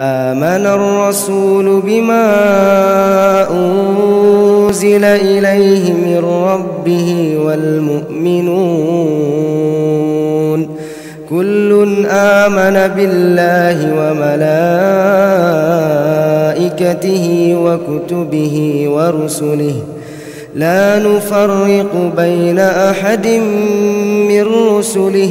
آمن الرسول بما أنزل إليه من ربه والمؤمنون كل آمن بالله وملائكته وكتبه ورسله لا نفرق بين أحد من رسله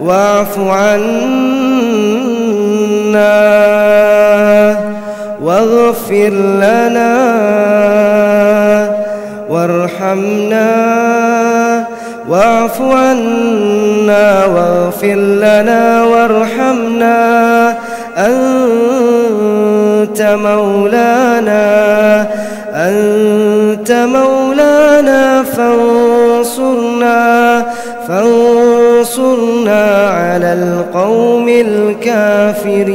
واعف عنا واغفر لنا وارحمنا واعف عنا واغفر لنا وارحمنا أنت مولانا أنت مولانا فانصرنا وانصرنا على القوم الكافرين.